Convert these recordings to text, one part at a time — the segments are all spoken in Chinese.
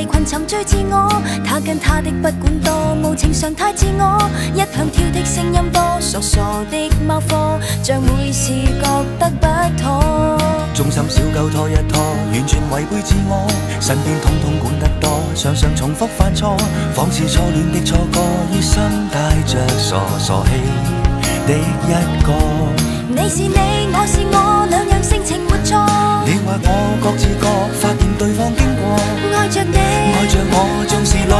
被困沉醉自我，他跟他的不管多无情常太自我，一向挑剔声音多，傻傻的猫科，像每事觉得不妥。忠心小狗拖一拖，完全违背自我，身边统统管得多，常常重复犯错，仿似初恋的错过，一生带着傻傻气的一个。你是你，我是我，两。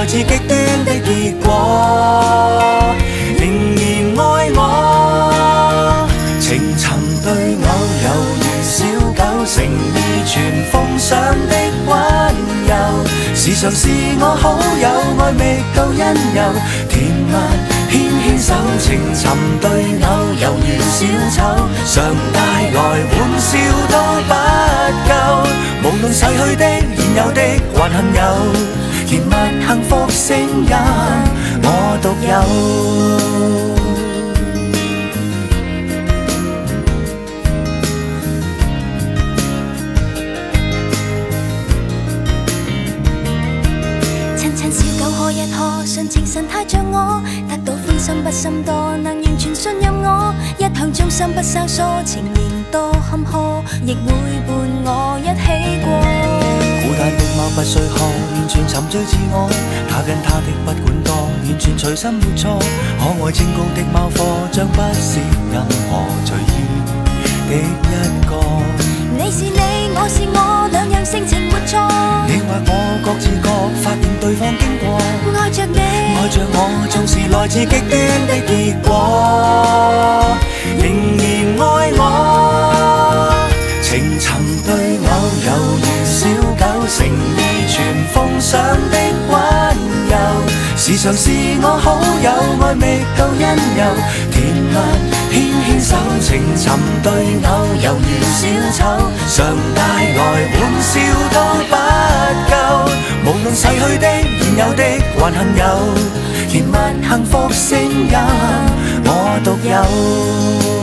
来自极端的结果，仍然爱我。情寻对偶，犹如小狗，诚意全奉上的温柔。时常是我好友，爱未够，因由甜蜜牵牵手。情寻对偶，犹如小丑，常带来欢笑都不够。无论逝去的、现有的，还幸有。甜蜜幸福声音，我独有。亲亲小狗喝一喝，神情神态像我，得到欢心不心多，能完全信任我，一向忠心不收疏，情缘多坎坷，亦会伴我一起过。最自我，他跟他的不管多，完全随心没错。可爱清高的猫科，将不是任何随意的一个。你是你，我是我，两样性情没错。你或我各自各，发现对方经过。爱着你，爱着我，纵是来自极端的结果。时常是我好友，爱觅到因由甜蜜牵牵手，情寻对偶，犹如小丑，常带来欢笑都不够。无论逝去的、现有的，还幸有，甜蜜幸福声音，我独有。